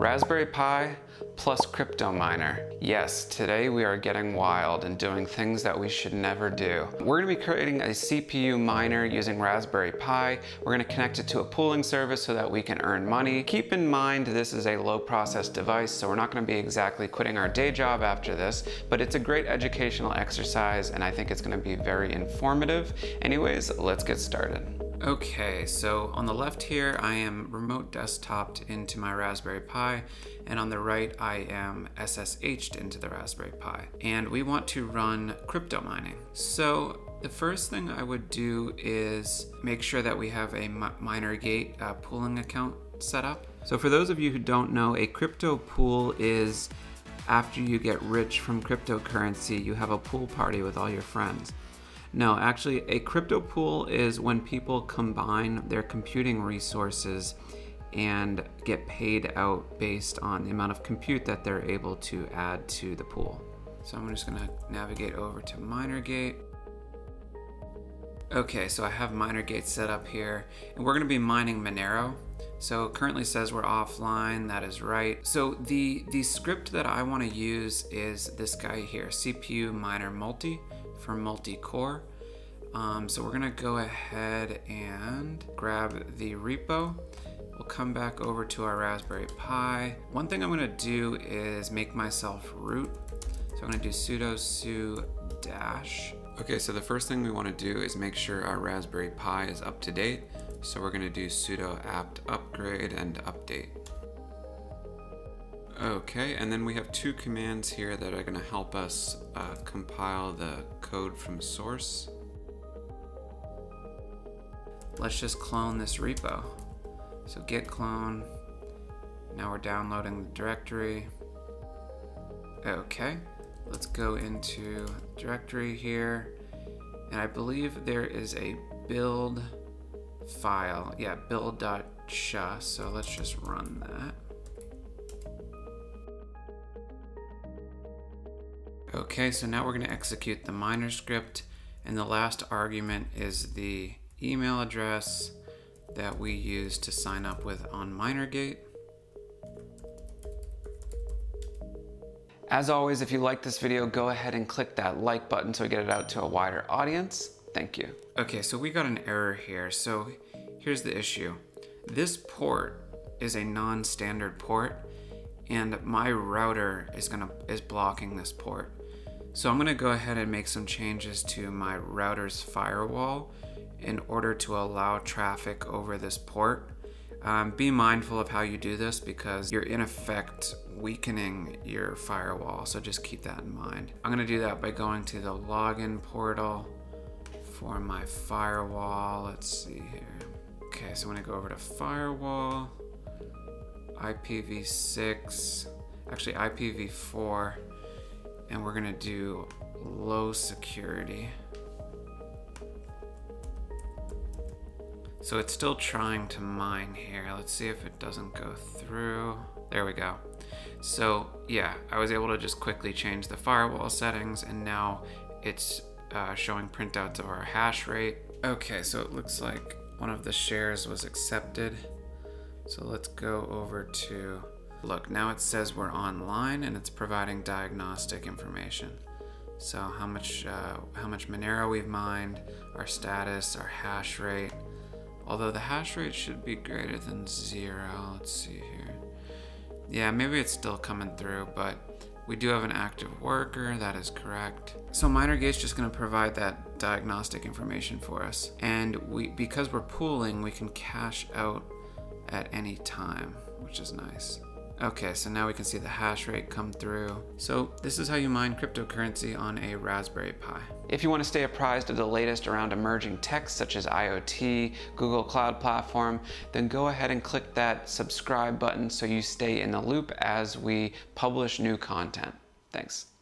Raspberry Pi plus crypto miner. Yes, today we are getting wild and doing things that we should never do. We're gonna be creating a CPU miner using Raspberry Pi. We're gonna connect it to a pooling service so that we can earn money. Keep in mind this is a low process device, so we're not gonna be exactly quitting our day job after this, but it's a great educational exercise and I think it's gonna be very informative. Anyways, let's get started. Okay, so on the left here, I am remote desktoped into my Raspberry Pi, and on the right, I am SSH'd into the Raspberry Pi. And we want to run crypto mining. So the first thing I would do is make sure that we have a MinerGate uh, pooling account set up. So for those of you who don't know, a crypto pool is after you get rich from cryptocurrency, you have a pool party with all your friends. No, actually, a crypto pool is when people combine their computing resources and get paid out based on the amount of compute that they're able to add to the pool. So I'm just gonna navigate over to MinerGate. Okay, so I have MinerGate set up here, and we're gonna be mining Monero. So currently says we're offline, that is right. So the, the script that I wanna use is this guy here, CPU Miner Multi for multi-core. Um, so we're gonna go ahead and grab the repo. We'll come back over to our Raspberry Pi. One thing I'm gonna do is make myself root. So I'm gonna do sudo su dash. Okay, so the first thing we wanna do is make sure our Raspberry Pi is up to date. So we're gonna do sudo apt upgrade and update. Okay, and then we have two commands here that are going to help us uh, compile the code from source. Let's just clone this repo. So git clone. Now we're downloading the directory. Okay, let's go into directory here. And I believe there is a build file. Yeah, build.sha. So let's just run that. Okay, so now we're going to execute the miner script, and the last argument is the email address that we use to sign up with on MinerGate. As always, if you like this video, go ahead and click that like button so we get it out to a wider audience. Thank you. Okay, so we got an error here. So here's the issue. This port is a non-standard port and my router is gonna is blocking this port. So I'm gonna go ahead and make some changes to my router's firewall in order to allow traffic over this port. Um, be mindful of how you do this because you're in effect weakening your firewall, so just keep that in mind. I'm gonna do that by going to the login portal for my firewall. Let's see here. Okay, so I'm gonna go over to firewall, IPv6, actually IPv4, and we're gonna do low security. So it's still trying to mine here. Let's see if it doesn't go through. There we go. So yeah, I was able to just quickly change the firewall settings and now it's uh, showing printouts of our hash rate. Okay, so it looks like one of the shares was accepted. So let's go over to Look, now it says we're online and it's providing diagnostic information. So how much, uh, how much Monero we've mined, our status, our hash rate. Although the hash rate should be greater than zero. Let's see here. Yeah, maybe it's still coming through, but we do have an active worker, that is correct. So MinerGate's just gonna provide that diagnostic information for us. And we, because we're pooling, we can cash out at any time, which is nice. Okay, so now we can see the hash rate come through. So this is how you mine cryptocurrency on a Raspberry Pi. If you want to stay apprised of the latest around emerging tech such as IoT, Google Cloud Platform, then go ahead and click that subscribe button so you stay in the loop as we publish new content. Thanks.